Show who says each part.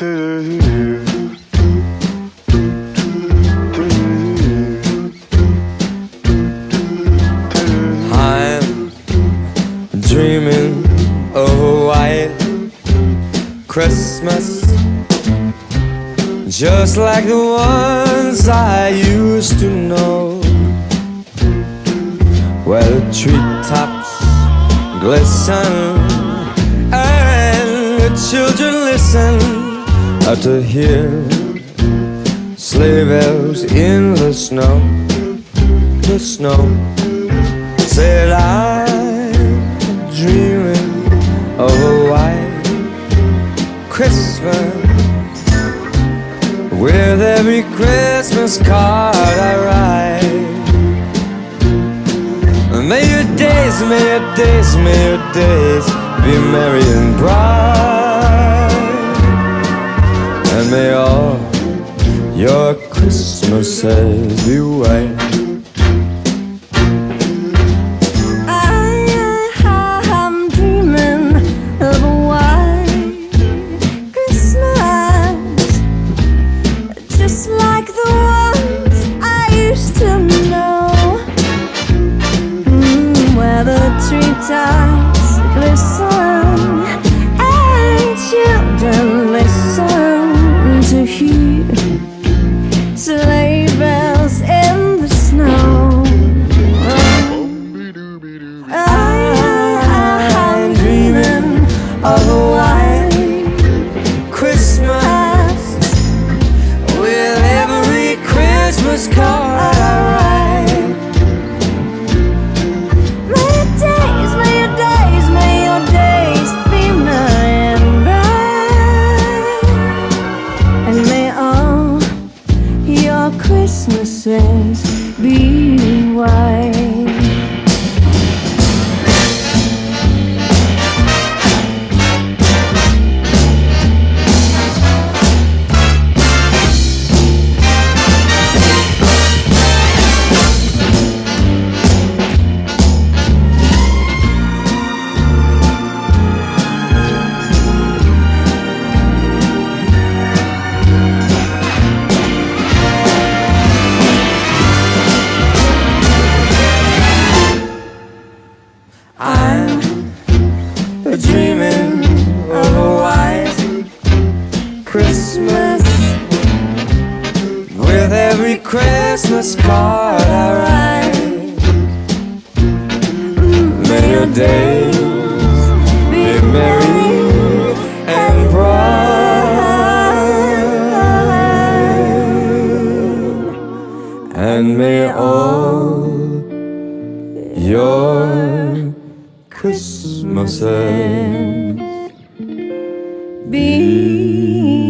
Speaker 1: I'm dreaming of a white Christmas Just like the ones I used to know. Where the treetops glisten And the children listen To hear sleigh bells in the snow The snow. Said I'm dreaming of a white Christmas. With every Christmas card I write. May your days, may your days, may your days Be merry and bright May all your Christmases be
Speaker 2: Christmas
Speaker 1: with every Christmas card I write.
Speaker 2: May your days, may your days, may your days be and bright, and may all your Christmases be white.
Speaker 1: Christmas card I. May your days be merry and bright, and may all your Christmases
Speaker 2: Be